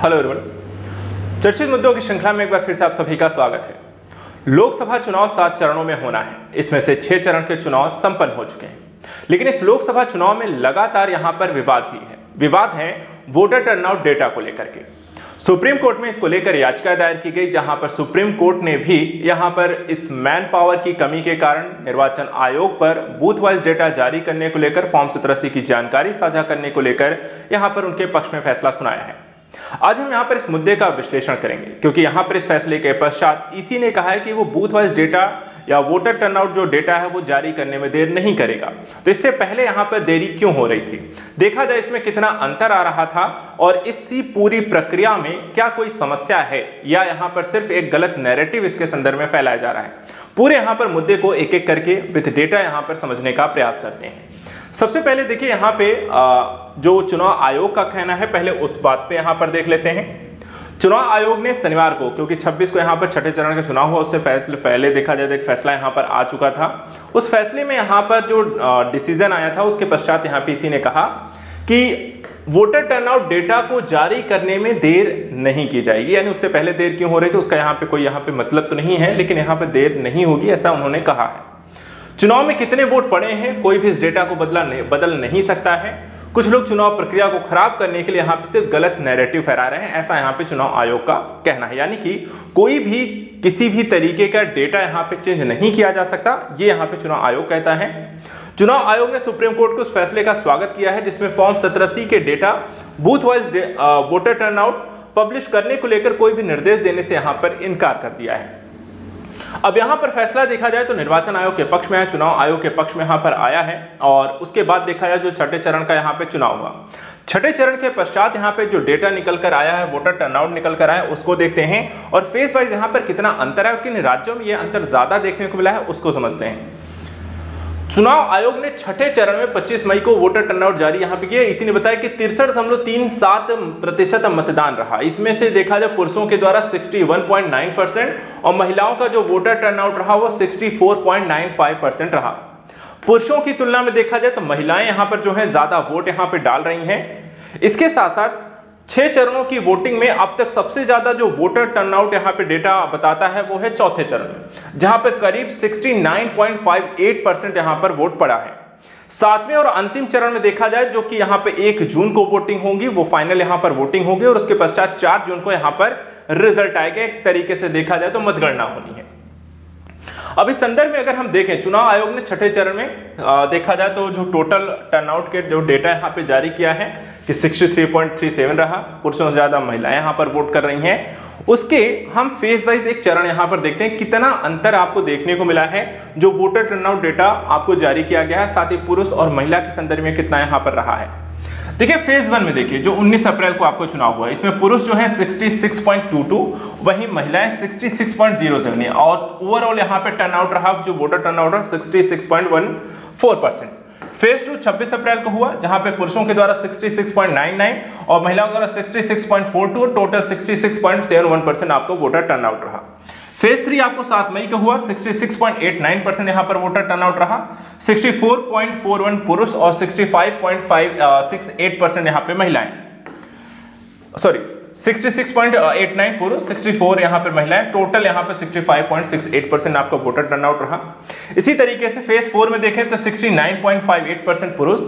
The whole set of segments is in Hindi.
Hello everyone. चर्चित मुद्दों की श्रृंखला में एक बार फिर से आप सभी का स्वागत है। लोकसभा चुनाव सात चरणों में होना है। इसमें से छह चरण के चुनाव संपन्न हो चुके हैं। लेकिन इस लोकसभा चुनाव में लगातार यहाँ पर विवाद भी है। विवाद है वोटर टर्नआउट डेटा को लेकर के। सुप्रीम कोर्ट में इसको लेकर याचिका दायर की गई, जहाँ पर सुप्रीम कोर्ट ने भी यहाँ पर इस मैन पावर की कमी के कारण निर्वाचन आयोग पर बूथ वाइज डेटा जारी करने को लेकर फॉर्म सत्रह की जानकारी साझा करने को लेकर यहाँ पर उनके पक्ष में फैसला सुनाया है। आज हम यहाँ पर इस मुद्दे का विश्लेषण करेंगे, क्योंकि यहाँ पर इस फैसले के पश्चात इसी ने कहा है कि वो बूथ वाइज डेटा या वोटर टर्नआउट जो डेटा है वो जारी करने में देर नहीं करेगा। तो इससे पहले यहाँ पर देरी क्यों हो रही थी? देखा जाए इसमें कितना अंतर आ रहा था और इसी पूरी प्रक्रिया में क्या कोई समस्या है, या यहाँ पर सिर्फ़ एक गलत नैरेटिव इसके संदर्भ में फैलाया जा रहा है? पूरे यहाँ पर मुद्दे को एक एक करके विथ डेटा यहाँ पर समझने का प्रयास करते हैं। सबसे पहले देखिए यहाँ पे जो चुनाव आयोग का कहना है, पहले उस बात पे यहाँ पर देख लेते हैं। चुनाव आयोग ने शनिवार को, क्योंकि 26 को यहाँ पर छठे चरण का चुनाव हुआ, उससे फैसले, पहले देखा जाए तो एक फैसला यहाँ पर आ चुका था। उस फैसले में यहाँ पर जो डिसीज़न आया था, उसके पश्चात यहाँ पे इसी ने कहा कि वोटर टर्नआउट डेटा को जारी करने में देर नहीं की जाएगी। यानी उससे पहले देर क्यों हो रही थी, उसका यहाँ पे कोई, यहाँ पे मतलब तो नहीं है, लेकिन यहाँ पे देर नहीं होगी, ऐसा उन्होंने कहा है। चुनाव में कितने वोट पड़े हैं, कोई भी इस डेटा को बदला नहीं, बदल नहीं सकता है। कुछ लोग चुनाव प्रक्रिया को खराब करने के लिए यहाँ पे सिर्फ़ गलत नैरेटिव फहरा रहे हैं, ऐसा यहाँ पे चुनाव आयोग का कहना है। यानी कि कोई भी, किसी भी तरीके का डेटा यहाँ पे चेंज नहीं किया जा सकता, ये यहाँ पे चुनाव आयोग कहता है। चुनाव आयोग ने सुप्रीम कोर्ट के उस फैसले का स्वागत किया है, जिसमें फॉर्म सत्रह के data booth wise voter turnout publish करने को लेकर कोई भी निर्देश देने से यहाँ पर इनकार कर दिया है। अब यहाँ पर फैसला देखा जाए तो निर्वाचन आयोग के पक्ष में है, चुनाव आयोग के पक्ष में यहाँ पर आया है, और उसके बाद देखा जाए जो छठे चरण का यहाँ पे चुनाव हुआ। छठे चरण के पश्चात यहाँ पे जो डेटा निकल कर आया है, वोटर टर्नआउट निकल कर आया है, उसको देखते हैं, और फेस वाइज यहाँ पर कितना अंतर है, किन राज्यों में ये अंतर ज़्यादा देखने को मिला है, उसको समझते हैं। चुनाव आयोग ने छठे चरण में 25 मई को वोटर टर्नआउट जारी यहाँ पे किया। इसी ने बताया कि तिरसठ दशमलव तीन सात प्रतिशत मतदान रहा। इसमें से देखा जाए, पुरुषों के द्वारा 61.9 परसेंट और महिलाओं का जो वोटर टर्नआउट रहा, वो 64.95 परसेंट रहा। पुरुषों की तुलना में देखा जाए तो महिलाएँ यहाँ पर जो है, ज़्यादा वोट यहाँ पर डाल रही हैं। इसके साथ साथ छह चरणों की वोटिंग में अब तक सबसे ज़्यादा जो वोटर टर्नआउट यहाँ पे डेटा बताता है वो है चौथे चरण में, जहाँ पे करीब 69.58 परसेंट यहाँ पर वोट पड़ा है। सातवें और अंतिम चरण में देखा जाए जो कि यहाँ पे एक जून को वोटिंग होगी, वो फाइनल यहाँ पर वोटिंग होगी और उसके पश्चात चार जून को यहाँ पर रिज़ल्ट आएगा। एक तरीके से देखा जाए तो मतगणना होनी है। अब इस संदर्भ में अगर हम देखें चुनाव आयोग ने छठे चरण में आ, देखा जाए तो जो टोटल टर्नआउट के जो डेटा यहाँ पे जारी किया है कि 63.37 रहा पुरुषों से ज़्यादा महिलाएँ यहाँ पर वोट कर रही हैं। उसके हम फ़ेज़ वाइज एक चरण यहाँ पर देखते हैं कितना अंतर आपको देखने को मिला है जो वोटर टर्नआउट डेटा आपको जारी किया गया है साथ ही पुरुष और महिला के संदर्भ में कितना यहाँ पर रहा है। देखिए फ़ेज़ वन में देखिए, जो 19 अप्रैल को आपको चुनाव हुआ इसमें पुरुष जो है 66.22 वहीं महिलाएँ 66.07 है और ओवरऑल यहाँ पे टर्नआउट रहा, जो वोटर टर्नआउट रहा 66.14 परसेंट फ़ेज़ टू 26 अप्रैल को हुआ, जहाँ पे पुरुषों के द्वारा 66.99 और महिलाओं के द्वारा 66.42 टोटल 66.71 परसेंट आपको वोटर टर्नआउट रहा। फ़ेज़ थ्री आपको सात मई को हुआ 66.89 परसेंट यहाँ पर वोटर टर्नआउट रहा 64.41 पुरुष और 65.68 परसेंट यहाँ पे महिलाएँ। सॉरी 66.89 पुरुष 64 यहाँ पर महिलाएँ टोटल यहाँ पर 65.68 परसेंट आपका वोटर टर्नआउट रहा। इसी तरीके से फ़ेज़ फोर में देखें तो 69.58 परसेंट पुरुष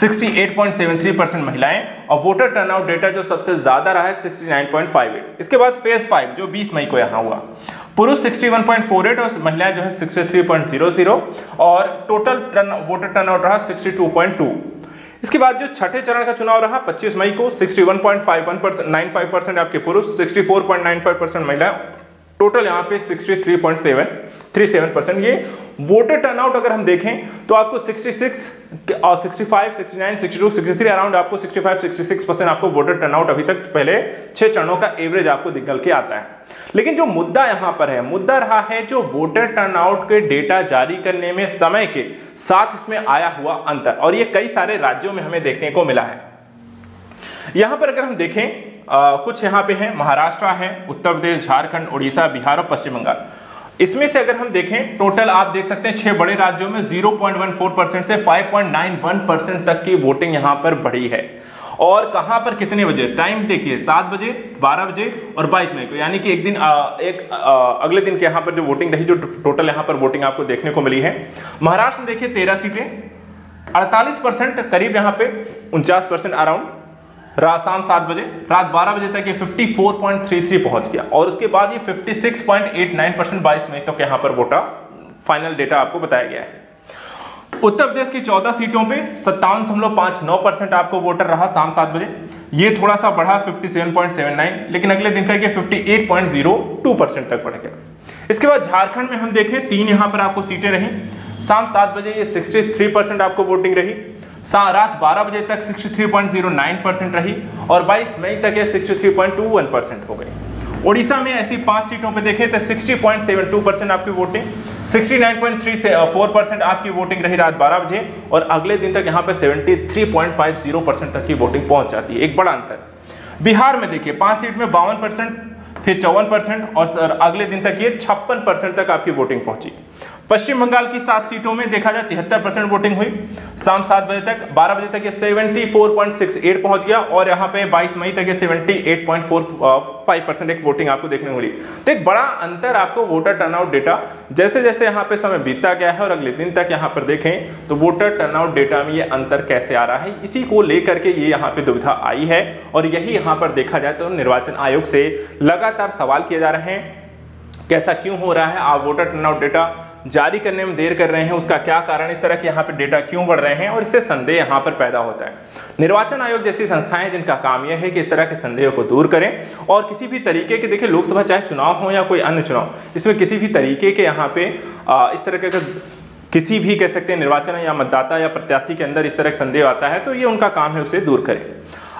68.73 परसेंट महिलाएँ और वोटर टर्नआउट डेटा जो सबसे ज़्यादा रहा है 69.58 इसके बाद फ़ेज़ फाइव जो 20 मई को यहाँ हुआ। पुरुष 61.48 और महिलाएँ जो है 63.00 और टोटल टर्न वोटर टर्नआउट रहा 62.2 इसके बाद जो छठे चरण का चुनाव रहा 25 मई को 61.51 परसेंट 95 परसेंट आपके पुरुष 64.95 परसेंट महिला। टोटल यहाँ पे 63.7 37 परसेंट ये वोटर टर्नआउट अगर हम देखें तो आपको 66 और 65, 69, 62, 63 अराउंड आपको 65, 66 परसेंट आपको वोटर टर्नआउट अभी तक पहले छह चरणों का एवरेज आपको निकल के आता है। लेकिन जो मुद्दा यहाँ पर है मुद्दा रहा है जो वोटर टर्नआउट के डेटा जारी करने में समय के साथ इसमें आया हुआ अंतर और ये कई सारे राज्यों में हमें देखने को मिला है। यहाँ पर अगर हम देखें आ, कुछ यहाँ पे है महाराष्ट्र है उत्तर प्रदेश झारखंड उड़ीसा बिहार और पश्चिम बंगाल। इसमें से अगर हम देखें टोटल आप देख सकते हैं छह बड़े राज्यों में 0.14 परसेंट से 5.91 परसेंट तक की वोटिंग यहाँ पर बढ़ी है। और कहाँ पर कितने बजे? टाइम देखिए सात बजे बारह बजे और बाईस मई को। यानी कि एक दिन आ, एक आ, अगले दिन के यहाँ पर जो वोटिंग रही जो टोटल यहाँ पर वोटिंग आपको देखने को मिली है। महाराष्ट्र में देखिए तेरह सीटें अड़तालीस परसेंट करीब यहाँ पे उनचास परसेंट अराउंड शाम सात बजे, रात बारह बजे तक ये 54.33 पहुँच गया। और उसके बाद ये 56.89 परसेंट बाईस मई तक यहाँ पर वोटा फाइनल डेटा आपको बताया गया है। उत्तर प्रदेश की 14 सीटों पे सत्तावन दशमलव पाँच नौ परसेंट आपको वोटर रहा शाम सात बजे। ये थोड़ा सा बढ़ा 57.79 लेकिन अगले दिन तक ये 58.02 परसेंट तक बढ़ गया। इसके बाद झारखंड में हम देखें, तीन यहाँ पर आपको सीटें रही। शाम सात बजे ये 63 परसेंट आपको वोटिंग रही। रात 12 बजे तक 63.09 परसेंट रही और 22 मई तक ये 63.21 परसेंट हो गई। ओडिशा में ऐसी पाँच सीटों पे देखें तो 60.72 परसेंट आपकी वोटिंग 69.34 परसेंट आपकी वोटिंग रही रात 12 बजे और अगले दिन तक यहाँ पे 73.50 परसेंट तक की वोटिंग पहुँच जाती है। एक बड़ा अंतर। बिहार में देखिए, पाँच सीट में बावन परसेंट फिर चौवन परसेंट और अगले दिन तक ये छप्पन परसेंट तक आपकी वोटिंग पहुँची। पश्चिम बंगाल की सात सीटों में देखा जाए तिहत्तर परसेंट वोटिंग हुई। शाम सात बजे तक, बारह बजे तक ये seventy four point six eight पहुँच गया और यहाँ पे बाईस मई तक ये seventy eight point four five percent एक वोटिंग आपको देखने को मिली। तो एक बड़ा अंतर आपको वोटर टर्नआउट डेटा जैसे जैसे यहाँ पे समय बीतता गया है और अगले दिन तक यहाँ पर देखें तो वोटर टर्नआउट डेटा में ये अंतर कैसे आ रहा है, इसी को लेकर के ये यहाँ पे दुविधा आई है और यही यहाँ पर देखा जाए तो निर्वाचन आयोग से लगातार सवाल किए जा रहे हैं, कैसा क्यों हो रहा है, आप वोटर टर्नआउट डेटा जारी करने में देर कर रहे हैं, उसका क्या कारण इस तरह के यहाँ पर डेटा क्यों बढ़ रहे हैं? और इससे संदेह यहाँ पर पैदा होता है। निर्वाचन आयोग जैसी संस्थाएँ जिनका काम यह है कि इस तरह के संदेह को दूर करें और किसी भी तरीके के, देखिए, लोकसभा चाहे चुनाव हो या कोई अन्य चुनाव, इसमें किसी भी तरीके के यहाँ पे इस तरह के किसी भी कह सकते हैं निर्वाचन या मतदाता या प्रत्याशी के अंदर इस तरह का संदेह आता है तो ये उनका काम है उसे दूर करें।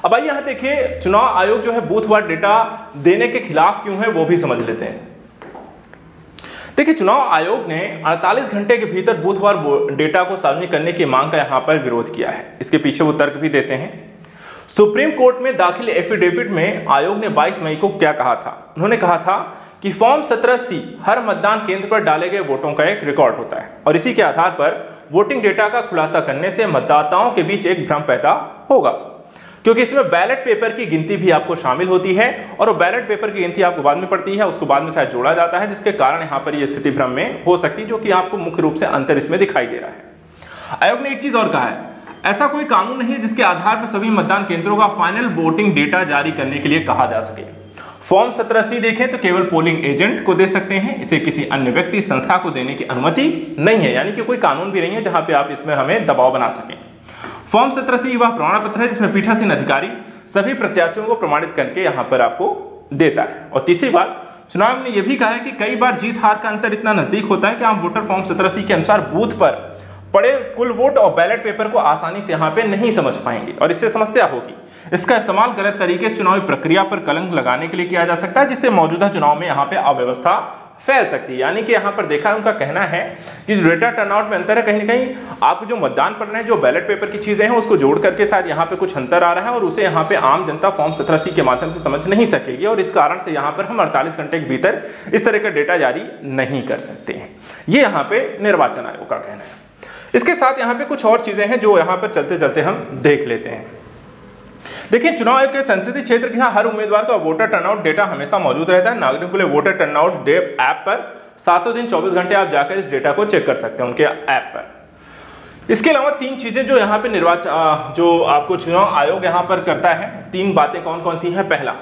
अब आइए यहाँ देखिए, चुनाव आयोग जो है बूथवार डेटा देने के खिलाफ क्यों है, वो भी समझ लेते हैं। देखिए, चुनाव आयोग ने 48 घंटे के भीतर बुधवार डेटा को सार्वजनिक करने की मांग का यहाँ पर विरोध किया है। इसके पीछे वो तर्क भी देते हैं। सुप्रीम कोर्ट में दाखिल एफिडेविट में आयोग ने 22 मई को क्या कहा था? उन्होंने कहा था कि फॉर्म 17 सी हर मतदान केंद्र पर डाले गए वोटों का एक रिकॉर्ड होता है और इसी के आधार पर वोटिंग डेटा का खुलासा करने से मतदाताओं के बीच एक भ्रम पैदा होगा। क्योंकि इसमें बैलेट पेपर की गिनती भी आपको शामिल होती है और वो बैलेट पेपर की गिनती आपको बाद में पड़ती है, उसको बाद में शायद जोड़ा जाता है, जिसके कारण यहाँ पर ये स्थिति भ्रम में हो सकती है, जो कि आपको मुख्य रूप से अंतर इसमें दिखाई दे रहा है। आयोग ने एक चीज़ और कहा है, ऐसा कोई कानून नहीं है जिसके आधार पर सभी मतदान केंद्रों का फाइनल वोटिंग डेटा जारी करने के लिए कहा जा सके। फॉर्म सत्रह सी देखें तो केवल पोलिंग एजेंट को दे सकते हैं, इसे किसी अन्य व्यक्ति, संस्था को देने की अनुमति नहीं है, यानी कि कोई कानून भी नहीं है जहाँ पे आप इसमें हमें दबाव बना सकें। फॉर्म सत्रह सी वह प्रमाण पत्र है, जिसमें पीठासीन अधिकारी सभी प्रत्याशियों को प्रमाणित करके यहाँ पर आपको देता है। और तीसरी बात, चुनाव ने यह भी कहा है कि कई बार जीत हार का अंतर इतना नज़दीक होता है कि आप वोटर फॉर्म सत्रह के अनुसार बूथ पर पड़े कुल वोट और बैलेट पेपर को आसानी से यहाँ पे नहीं समझ पाएँगे। और इससे समस्या होगी। इसका इस्तेमाल गलत तरीके से चुनावी प्रक्रिया पर कलंक लगाने के लिए किया जा सकता है, जिससे मौजूदा चुनाव में यहाँ पे अव्यवस्था फैल सकती है। यानी कि यहाँ पर देखा उनका कहना है कि जो डेटा टर्नआउट में अंतर है, कहीं ना कहीं आप जो मतदान पढ़ रहे हैं, जो बैलेट पेपर की चीज़ें हैं, उसको जोड़ करके शायद यहाँ पे कुछ अंतर आ रहा है और उसे यहाँ पे आम जनता फॉर्म सत्रह सी के माध्यम से समझ नहीं सकेगी और इस कारण से यहाँ पर हम अड़तालीस घंटे के भीतर इस तरह का डेटा जारी नहीं कर सकते हैं। ये यहाँ पे निर्वाचन आयोग का कहना है। इसके साथ यहाँ पे कुछ और चीज़ें हैं जो यहाँ पर चलते चलते हम देख लेते हैं। देखिए, चुनाव आयोग के संसदीय क्षेत्र के यहाँ हर उम्मीदवार का वोटर टर्नआउट डेटा हमेशा मौजूद रहता है। नागरिकों के लिए वोटर टर्नआउट डे ऐप पर सातों दिन 24 घंटे आप जाकर इस डेटा को चेक कर सकते हैं उनके ऐप पर। इसके अलावा तीन चीज़ें जो यहाँ पे निर्वाचन जो आपको चुनाव आयोग यहाँ पर करता है, तीन बातें कौन कौन सी हैं? पहला,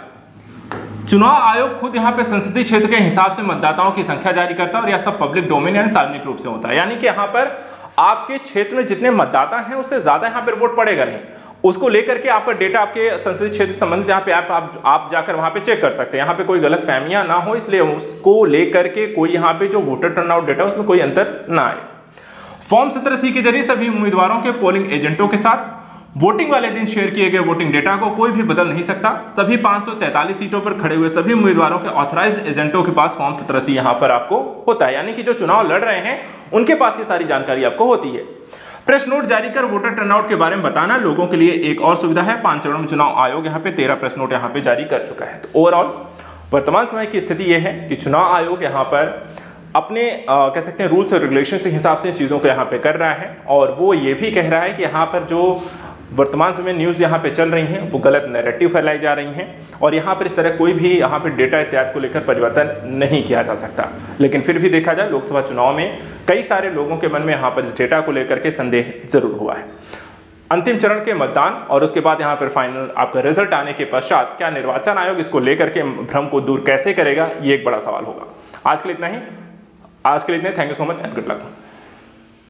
चुनाव आयोग खुद यहाँ पे संसदीय क्षेत्र के हिसाब से मतदाताओं की संख्या जारी करता है और यह सब पब्लिक डोमेन यानी सार्वजनिक रूप से होता है। यानी कि यहाँ पर आपके क्षेत्र में जितने मतदाता हैं, उससे ज़्यादा यहाँ पर वोट पड़ेगा नहीं। उसको लेकर के आपका डेटा आपके संसदीय क्षेत्र से संबंधित यहाँ पे आप, आप आप जाकर वहाँ पे चेक कर सकते हैं। यहाँ पे कोई गलत फहमियाँ ना हो इसलिए उसको लेकर के कोई यहाँ पे जो वोटर टर्नआउट डेटा उसमें कोई अंतर ना आए। फॉर्म सत्रह सी के ज़रिए सभी उम्मीदवारों के पोलिंग एजेंटों के साथ वोटिंग वाले दिन शेयर किए गए वोटिंग डेटा को कोई भी बदल नहीं सकता। सभी 543 सीटों पर खड़े हुए सभी उम्मीदवारों के ऑथराइज्ड एजेंटों के पास फॉर्म सत्रह सी यहाँ पर आपको होता है। यानी कि जो चुनाव लड़ रहे हैं उनके पास ये सारी जानकारी आपको होती है। प्रेस नोट जारी कर वोटर टर्नआउट के बारे में बताना। लोगों के लिए एक और सुविधा है पाँच चरणों में चुनाव आयोग यहाँ पे तेरह प्रेस नोट यहाँ पे जारी कर चुका है। तो ओवरऑल वर्तमान समय की स्थिति यह है कि चुनाव आयोग यहाँ पर अपने आ, कह सकते हैं रूल्स और रेगुलेशन के हिसाब से चीज़ों को यहाँ पे कर रहा है। और वो ये भी कह रहा है कि यहाँ पर जो वर्तमान समय न्यूज़ यहाँ पे चल रही हैं, वो गलत नैरेटिव फैलाई जा रही हैं और यहाँ पर इस तरह कोई भी यहाँ पे डेटा इत्यादि को लेकर परिवर्तन नहीं किया जा सकता। लेकिन फिर भी देखा जाए, लोकसभा चुनाव में कई सारे लोगों के मन में यहाँ पर इस डेटा को लेकर के संदेह ज़रूर हुआ है। अंतिम चरण के मतदान और उसके बाद यहाँ पर फाइनल आपका रिज़ल्ट आने के पश्चात क्या निर्वाचन आयोग इसको लेकर के भ्रम को दूर कैसे करेगा, ये एक बड़ा सवाल होगा। आज के लिए इतना ही। आज के लिए इतना thank you so much and good luck